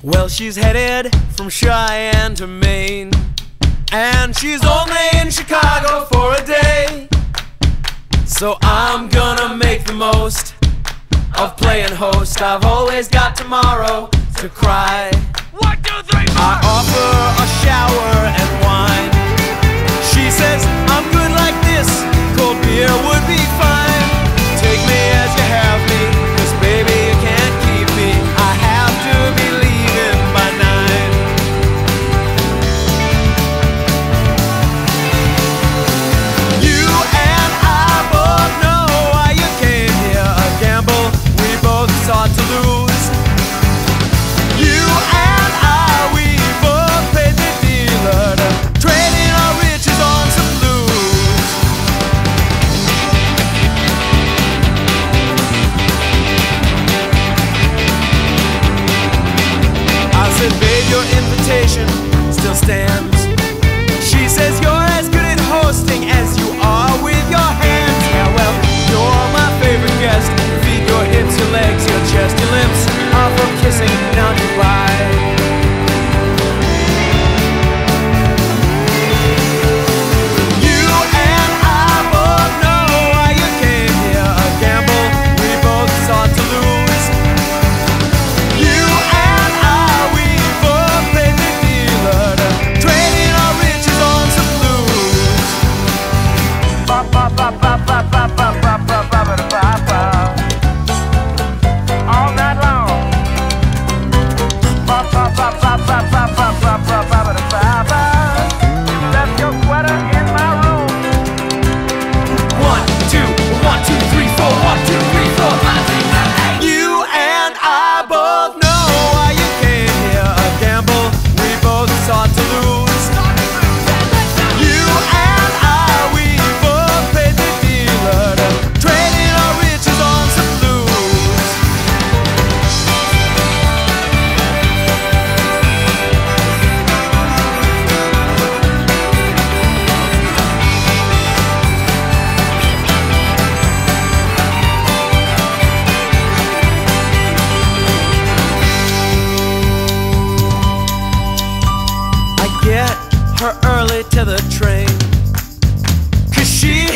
Well, she's headed from Cheyenne to Maine, and she's only in Chicago for a day. So I'm gonna make the most of playing host. I've always got tomorrow to cry. One, two, three, four. I offer a shower and wine. up, up, up, up. her early to the train. Cause she